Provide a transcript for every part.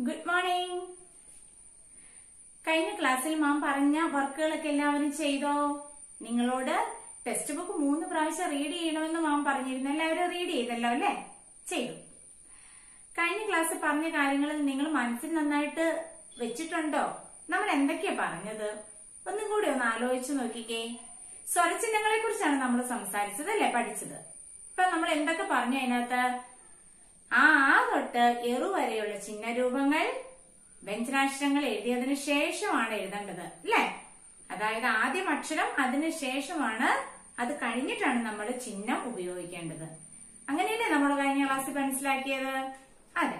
Good morning കഴിഞ്ഞ ക്ലാസ്സിൽ മാം പറഞ്ഞ വർക്കുകളൊക്കെ എല്ലാവരും ചെയ്തോ? നിങ്ങളോട് ടെക്സ്റ്റ് ബുക്ക് മൂന്ന് പ്രാവശ്യം റീഡ് ചെയ്യണമെന്ന് മാം പറഞ്ഞിരുന്നു. എല്ലാവരും റീഡ് ചെയ്തല്ലോ അല്ലേ? ചെയ്തു. കഴിഞ്ഞ ക്ലാസ്സിൽ പറഞ്ഞ കാര്യങ്ങൾ നിങ്ങൾ മനസ്സിൽ നന്നായിട്ട് വെച്ചിട്ടുണ്ടോ? നമ്മൾ എന്തൊക്കെയാ പറഞ്ഞത്? ഒന്നും കൂടി ഒന്ന് ആലോചിച്ചു നോക്കിക്കേ. സ്വരചിഹ്നങ്ങളെ കുറിച്ചാണ് നമ്മൾ സംസാരിച്ചത് അല്ലേ? പഠിച്ചത്. ഇപ്പൊ നമ്മൾ എന്തൊക്കെ പറഞ്ഞു അതിനകത്ത്? ആ ആ തൊട്ട് എറു വരെയുള്ള ചിഹ്നരൂപങ്ങൾ വ്യഞ്ജനാക്ഷരങ്ങൾ എഴുതിയതിനു ശേഷമാണ് എഴുതേണ്ടത് അല്ലേ? അതായത് ആദ്യം അക്ഷരം അതിനു ശേഷമാണ് അത് കഴിഞ്ഞിട്ടാണ് നമ്മൾ ചിഹ്നം ഉപയോഗിക്കേണ്ടത്. അങ്ങനെയല്ലേ നമ്മൾ കഴിഞ്ഞ ക്ലാസ്സിൽ മനസ്സിലാക്കിയത്? അതെ.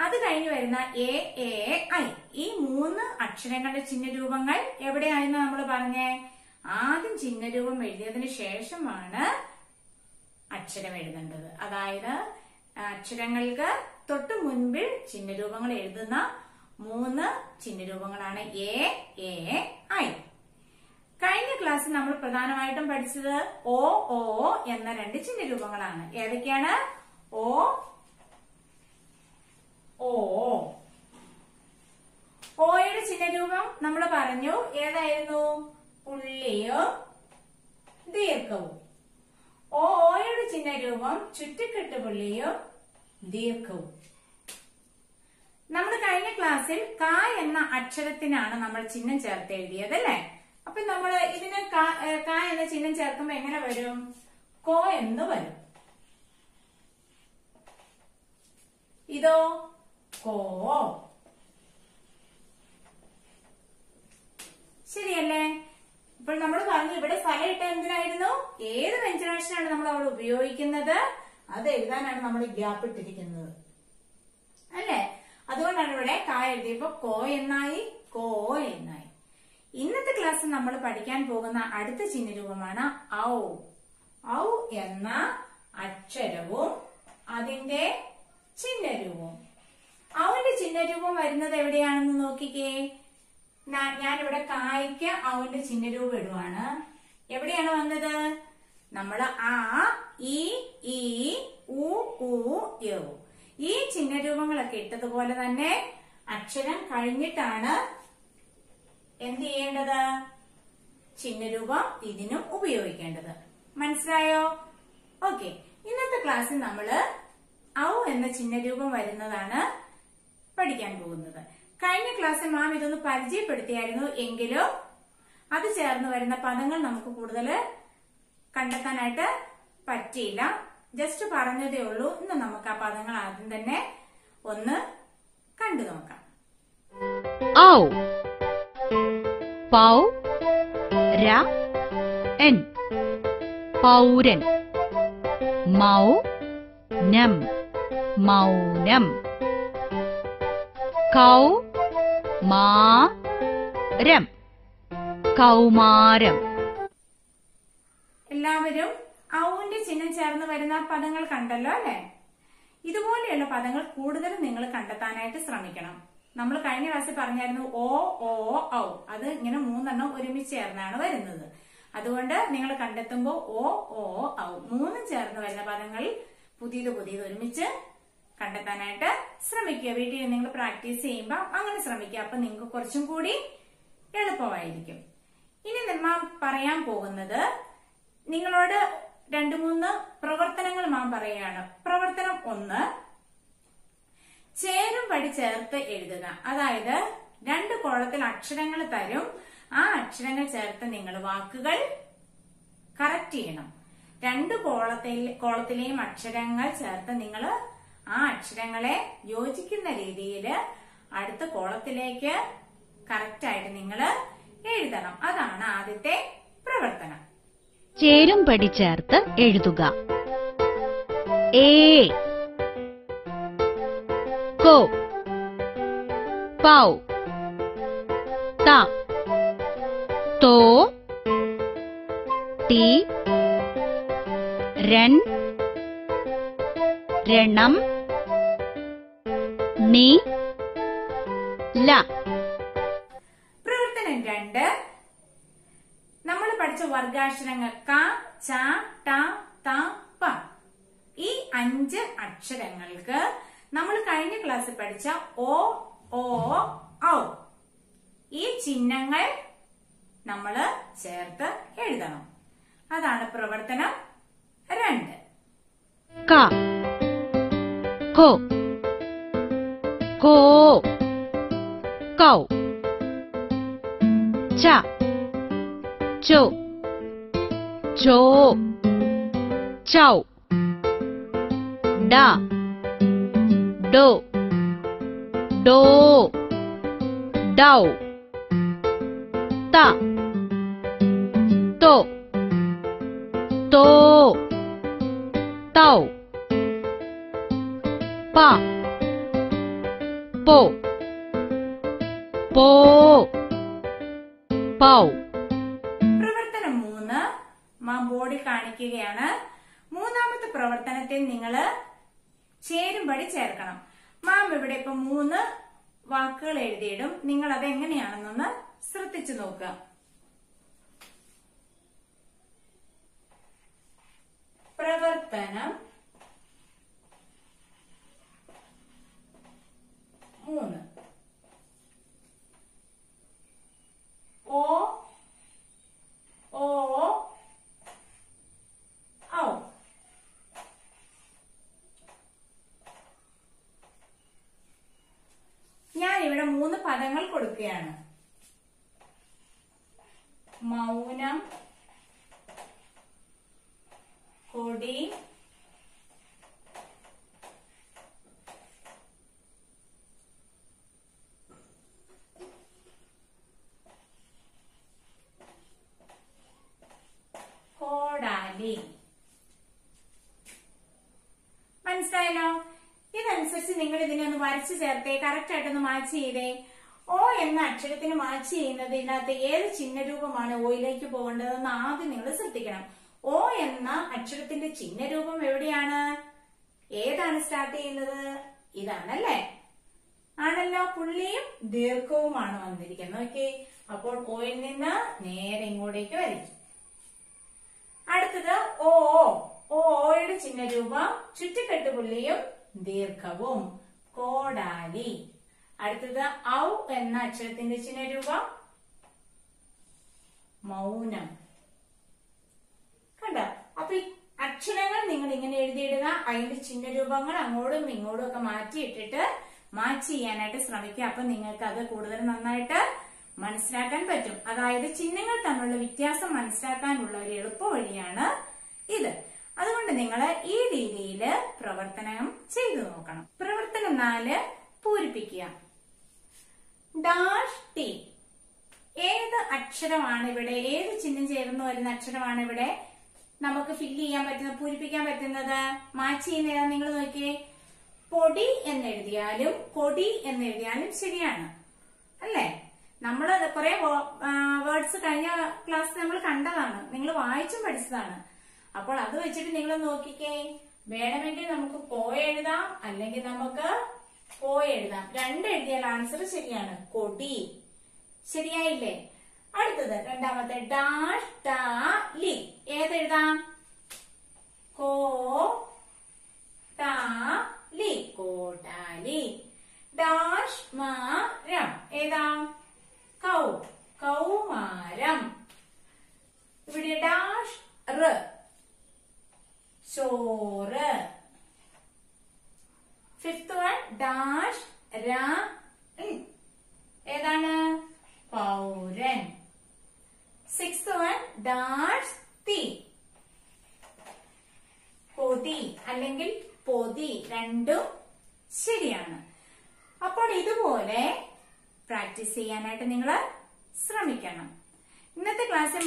അത് കഴിഞ്ഞ് വരുന്ന എ എ ഐ ഈ മൂന്ന് അക്ഷരങ്ങളുടെ ചിഹ്നരൂപങ്ങൾ എവിടെയായിരുന്നു നമ്മൾ പറഞ്ഞേ? ആദ്യം ചിഹ്നരൂപം എഴുതിയതിനു ശേഷമാണ് അക്ഷരം എഴുതേണ്ടത്. അതായത് അക്ഷരങ്ങൾക്ക് തൊട്ട് മുൻപിൽ ചിഹ്നരൂപങ്ങൾ എഴുതുന്ന മൂന്ന് ചിഹ്നരൂപങ്ങളാണ് എ എ ഐ. കഴിഞ്ഞ ക്ലാസ്സിൽ നമ്മൾ പ്രധാനമായിട്ടും പഠിച്ചത് ഒ ഓ എന്ന രണ്ട് ചിഹ്നരൂപങ്ങളാണ്. ഏതൊക്കെയാണ്? ഓ ഓ ഓയുടെ ചിഹ്നരൂപം നമ്മൾ പറഞ്ഞു ഏതായിരുന്നു? പുള്ളിയും ദീർഘവും. ഓ ഓയുടെ ചിഹ്നരൂപം ചുറ്റിക്കെട്ട് പുള്ളിയും ദീർഘവും. നമ്മൾ കഴിഞ്ഞ ക്ലാസ്സിൽ ക എന്ന അക്ഷരത്തിനാണ് നമ്മൾ ചിഹ്നം ചേർത്ത് എഴുതിയത് അല്ലേ? അപ്പൊ നമ്മൾ ഇതിന് ക എന്ന ചിഹ്നം ചേർക്കുമ്പോ എങ്ങനെ വരും? കോ എന്ന് വരും. ഇതോ? കോ. ശരിയല്ലേ? ഇപ്പോൾ നമ്മൾ പറഞ്ഞു ഇവിടെ സ്ഥലം ഇട്ട എന്തിനായിരുന്നു? ഏത് വെഞ്ചുറേഷനാണ് നമ്മൾ അവിടെ ഉപയോഗിക്കുന്നത്? അത് എഴുതാനാണ് നമ്മൾ ഗ്യാപ്പ് ഇട്ടിരിക്കുന്നത്. അല്ലേ? അതുകൊണ്ടാണ് ഇവിടെ കാ എഴുതിയപ്പോ കോ എന്നായി കോ എന്നായി. ഇന്നത്തെ ക്ലാസ്സിൽ നമ്മൾ പഠിക്കാൻ പോകുന്ന അടുത്ത ചിഹ്നരൂപമാണ് ഔ. ഔ എന്ന അക്ഷരവും അതിന്റെ ചിഹ്നരൂപവും. ഔന്റെ ചിഹ്നരൂപം വരുന്നത് എവിടെയാണെന്ന് നോക്കിക്കേ. ഞാനിവിടെ കായ്ക്ക് ഔവിന്റെ ചിഹ്നരൂപം ഇടുവാണ്. എവിടെയാണ് വന്നത്? നമ്മൾ ആ ഇ ഈ ഉ യു. ഈ ചിഹ്നരൂപങ്ങളൊക്കെ ഇട്ടതുപോലെ തന്നെ അക്ഷരം കഴിഞ്ഞിട്ടാണ് എന്ത് ചെയ്യേണ്ടത്? ചിഹ്നരൂപം ഇതിനും ഉപയോഗിക്കേണ്ടത്. മനസ്സിലായോ? ഓക്കെ. ഇന്നത്തെ ക്ലാസ്സിൽ നമ്മൾ ഔ എന്ന ചിഹ്നരൂപം വരുന്നതാണ് പഠിക്കാൻ പോകുന്നത്. കഴിഞ്ഞ ക്ലാസ്സിൽ മാം ഇതൊന്ന് പരിചയപ്പെടുത്തിയായിരുന്നു. എങ്കിലും അത് ചേർന്ന് വരുന്ന പദങ്ങൾ നമുക്ക് കൂടുതൽ കണ്ടെത്താനായിട്ട് പറ്റിയില്ല. ജസ്റ്റ് പറഞ്ഞതേ ഉള്ളൂ. ഇന്ന് നമുക്ക് ആ പദങ്ങൾ ആദ്യം തന്നെ ഒന്ന് കണ്ടു നോക്കാം. പൗരൻ. മൗനം. കൗ മാ രം കൗമാരം. എല്ലാവരും ഔവിന്റെ ചിഹ്നം ചേർന്ന് വരുന്ന പദങ്ങൾ കണ്ടല്ലോ അല്ലെ? ഇതുപോലെയുള്ള പദങ്ങൾ കൂടുതൽ നിങ്ങൾ കണ്ടെത്താനായിട്ട് ശ്രമിക്കണം. നമ്മൾ കഴിഞ്ഞ ക്ലാസ്സിൽ പറഞ്ഞായിരുന്നു ഓ ഓ ഔ. അത് ഇങ്ങനെ മൂന്നെണ്ണം ഒരുമിച്ച് ചേർന്നാണ് വരുന്നത്. അതുകൊണ്ട് നിങ്ങൾ കണ്ടെത്തുമ്പോൾ ഓ ഓ ഔ. മൂന്നും ചേർന്ന് വരുന്ന പദങ്ങൾ പുതിയത് പുതിയത് ഒരുമിച്ച് കണ്ടെത്താനായിട്ട് ശ്രമിക്കുക. വീട്ടിൽ നിങ്ങൾ പ്രാക്ടീസ് ചെയ്യുമ്പോൾ അങ്ങനെ ശ്രമിക്കുക. അപ്പൊ നിങ്ങൾക്ക് കുറച്ചും കൂടി എളുപ്പമായിരിക്കും. ഇനി നിർമ്മ പറയാൻ പോകുന്നത് നിങ്ങളോട് രണ്ടു മൂന്ന് പ്രവർത്തനങ്ങൾ മാം പറയുകയാണ്. പ്രവർത്തനം ഒന്ന് ചേരും പടി ചേർത്ത് എഴുതുക. അതായത് രണ്ട് കോളത്തിൽ അക്ഷരങ്ങൾ തരും. ആ അക്ഷരങ്ങൾ ചേർത്ത് നിങ്ങൾ വാക്കുകൾ കറക്റ്റ് ചെയ്യണം. രണ്ട് കോളത്തിൽ കോളത്തിലെയും അക്ഷരങ്ങൾ ചേർത്ത് നിങ്ങൾ ആ അക്ഷരങ്ങളെ യോജിക്കുന്ന രീതിയിൽ അടുത്ത കോളത്തിലേക്ക് കറക്റ്റ് ആയിട്ട് നിങ്ങൾ എഴുതണം. അതാണ് ആദ്യത്തെ പ്രവർത്തനം. ചേരും പഠിച്ചേർത്ത് ചേർത്ത് എഴുതുക. ഏ കോ പൗ ത തോ ടി രൺ രണം നി ല. പ്രവർത്തനം രണ്ട്. നമ്മൾ പഠിച്ച വർഗാക്ഷരങ്ങൾ ക ച ട ത പ. ഈ അഞ്ച് അക്ഷരങ്ങൾക്ക് നമ്മൾ കഴിഞ്ഞ ക്ലാസ്സിൽ പഠിച്ച ഓ ഓ ഔ. ഈ ചിഹ്നങ്ങൾ നമ്മൾ ചേർത്ത് എഴുതണം. അതാണ് പ്രവർത്തനം രണ്ട്. ക. ഖോ കോ കൗ ച ചോ ചോ ചൗ ഡ ഡോ ഡോ ഡൗ ത തോ തോ തൗ പ. പോ. പോ. പ്രവർത്തനം മൂന്ന്. മാം ബോർഡിൽ കാണിക്കുകയാണ്. മൂന്നാമത്തെ പ്രവർത്തനത്തെ നിങ്ങൾ ചേരുംപടി ചേർക്കണം. മാം ഇവിടെ ഇപ്പൊ മൂന്ന് വാക്കുകൾ എഴുതിയിടും. നിങ്ങൾ അത് എങ്ങനെയാണെന്നൊന്ന് ശ്രദ്ധിച്ചു നോക്കുക. പ്രവർത്തനം മൂന്ന് ഓ ഓ ഔ ഞാൻ ഇവിടെ മൂന്ന് പദങ്ങൾ കൊടുക്കുകയാണ്. മൗനം കൊടി കോടാലി. മനസ്സിലായല്ലോ? ഇതനുസരിച്ച് നിങ്ങൾ ഇതിനെ ഒന്ന് വരച്ചു ചേർത്തേ കറക്റ്റ് ആയിട്ടൊന്ന് മാച്ച് ചെയ്തേ. ഓ എന്ന അക്ഷരത്തിന് മാച്ച് ചെയ്യുന്നത് ഇതിനകത്ത് ഏത് ചിഹ്നരൂപമാണ് ഓയിലേക്ക് പോകേണ്ടതെന്ന് ആദ്യം നിങ്ങൾ ശ്രദ്ധിക്കണം. ഓ എന്ന അക്ഷരത്തിന്റെ ചിഹ്നരൂപം എവിടെയാണ്? ഏതാണ് സ്റ്റാർട്ട് ചെയ്യുന്നത്? ഇതാണല്ലേ? ആണല്ലോ പുള്ളിയും ദീർഘവുമാണ് വന്നിരിക്കുന്നത്. ഓക്കെ അപ്പോൾ ഓയിൽ നിന്ന് നേരെ ഇങ്ങോട്ടേക്ക് വരും. അടുത്തത് ഓ ഓയുടെ ചിഹ്നരൂപം ചുറ്റിക്കെട്ട് പുള്ളിയും ദീർഘവും. കോടാലി. അടുത്തത് ഔ എന്ന അക്ഷരത്തിന്റെ ചിഹ്നരൂപം മൗനം. കണ്ടോ? അപ്പൊ ഈ അക്ഷരങ്ങൾ നിങ്ങൾ ഇങ്ങനെ എഴുതിയിടുക അതിന്റെ ചിഹ്നരൂപങ്ങൾ അങ്ങോട്ടും ഇങ്ങോട്ടും ഒക്കെ മാറ്റിയിട്ടിട്ട് മാച്ച് ചെയ്യാനായിട്ട് ശ്രമിക്കുക. അപ്പൊ നിങ്ങൾക്ക് അത് കൂടുതൽ നന്നായിട്ട് മനസ്സിലാക്കാൻ പറ്റും. അതായത് ചിഹ്നങ്ങൾ തമ്മിലുള്ള വ്യത്യാസം മനസ്സിലാക്കാനുള്ള ഒരു എളുപ്പ വഴിയാണ് ഇത്. അതുകൊണ്ട് നിങ്ങൾ ഈ രീതിയിൽ പ്രവർത്തനം ചെയ്തു നോക്കണം. പ്രവർത്തനം നാല് പൂരിപ്പിക്കുക. Dash T. ഏത് അക്ഷരമാണ് ഇവിടെ ഏത് ചിഹ്നം ചേർന്ന് വരുന്ന അക്ഷരമാണ് ഇവിടെ നമുക്ക് ഫില്ല് ചെയ്യാൻ പറ്റുന്നത് പൂരിപ്പിക്കാൻ പറ്റുന്നത്? മാച്ച് ചെയ്യുന്ന നിങ്ങൾ നോക്കിയേ? പൊടി എന്നെഴുതിയാലും കൊടി എന്നെഴുതിയാലും ശരിയാണ്. അല്ലേ? നമ്മൾ കുറെ വേർഡ്സ് കഴിഞ്ഞ ക്ലാസ് നമ്മൾ കണ്ടതാണ്. നിങ്ങൾ വായിച്ചും പഠിച്ചതാണ്. അപ്പോൾ അത് വെച്ചിട്ട് നിങ്ങൾ നോക്കിക്കേ. വേണമെങ്കിൽ നമുക്ക് പോയെഴുതാം. എഴുതാം അല്ലെങ്കിൽ നമുക്ക് കോ എഴുതാം. രണ്ട് എഴുതിയാൽ ആൻസർ ശരിയാണ്. കൊടി. ശരിയായില്ലേ? അടുത്തത് രണ്ടാമത്തെ ഡാഷ് ഏതെഴുതാം കോ ടാ ലി. ഡാഷ് മാരം ഏതാ? കൗ. കൗമാരം. ഇവിടെ ഡാഷ് റ് ഫിഫ്ത് വൺ ഡാഷ് ര ഉം. ഏതാണ് പൗരൻ സിക്സ് വൺ ഡാഷ് തി പൊതി അല്ലെങ്കിൽ പൊതി രണ്ടും ശരിയാണ് അപ്പോൾ ഇതുപോലെ പ്രാക്ടീസ് ചെയ്യാനായിട്ട് നിങ്ങൾ ശ്രമിക്കണം. ഇന്നത്തെ ക്ലാസ്സിൽ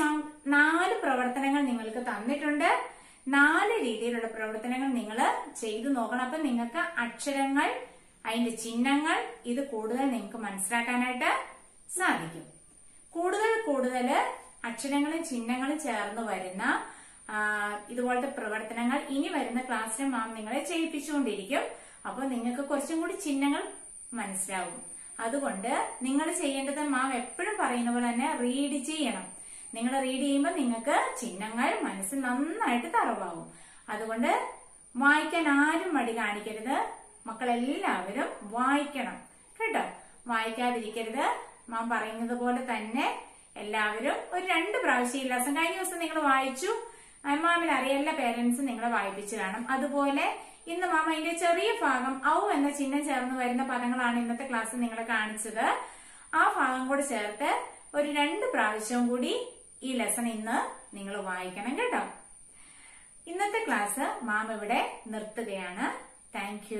നാല് പ്രവർത്തനങ്ങൾ നിങ്ങൾക്ക് തന്നിട്ടുണ്ട്. നാല് രീതിയിലുള്ള പ്രവർത്തനങ്ങൾ നിങ്ങൾ ചെയ്തു നോക്കണം. അപ്പൊ നിങ്ങൾക്ക് അക്ഷരങ്ങൾ അതിന്റെ ചിഹ്നങ്ങൾ ഇത് കൂടുതൽ നിങ്ങൾക്ക് മനസ്സിലാക്കാനായിട്ട് സാധിക്കും. കൂടുതൽ കൂടുതൽ അക്ഷരങ്ങളും ചിഹ്നങ്ങളും ചേർന്ന് വരുന്ന ഇതുപോലത്തെ പ്രവർത്തനങ്ങൾ ഇനി വരുന്ന ക്ലാസ്സിൽ മാം നിങ്ങളെ ചെയ്യിപ്പിച്ചുകൊണ്ടിരിക്കും. അപ്പൊ നിങ്ങൾക്ക് കുറച്ചും കൂടി ചിഹ്നങ്ങൾ മനസ്സിലാവും. അതുകൊണ്ട് നിങ്ങൾ ചെയ്യേണ്ടത് മാം എപ്പോഴും പറയുന്ന പോലെ തന്നെ റീഡ് ചെയ്യണം. നിങ്ങൾ റീഡ് ചെയ്യുമ്പോൾ നിങ്ങൾക്ക് ചിഹ്നങ്ങൾ മനസ്സിൽ നന്നായിട്ട് തറവാകും അതുകൊണ്ട് വായിക്കാൻ ആരും മടി കാണിക്കരുത്. മക്കളെല്ലാവരും വായിക്കണം. കേട്ടോ? വായിക്കാതിരിക്കരുത്. മാം പറയുന്നത് പോലെ തന്നെ എല്ലാവരും ഒരു രണ്ട് പ്രാവശ്യം ഈ ലെസൺ കഴിഞ്ഞ ദിവസം നിങ്ങൾ വായിച്ചു. മാമിന് അറിയാല്ല പേരൻസ് നിങ്ങളെ വായിപ്പിച്ചു കാണും. അതുപോലെ ഇന്ന് മാമ അതിന്റെ ചെറിയ ഭാഗം ഔ എന്ന ചിഹ്നം ചേർന്ന് വരുന്ന പദങ്ങളാണ് ഇന്നത്തെ ക്ലാസ് നിങ്ങളെ കാണിച്ചത്. ആ ഭാഗം കൂടെ ചേർത്ത് ഒരു രണ്ട് പ്രാവശ്യവും കൂടി ഈ ലെസൺ ഇന്ന് നിങ്ങൾ വായിക്കണം കേട്ടോ. ഇന്നത്തെ ക്ലാസ് മാം ഇവിടെ നിർത്തുകയാണ്. താങ്ക്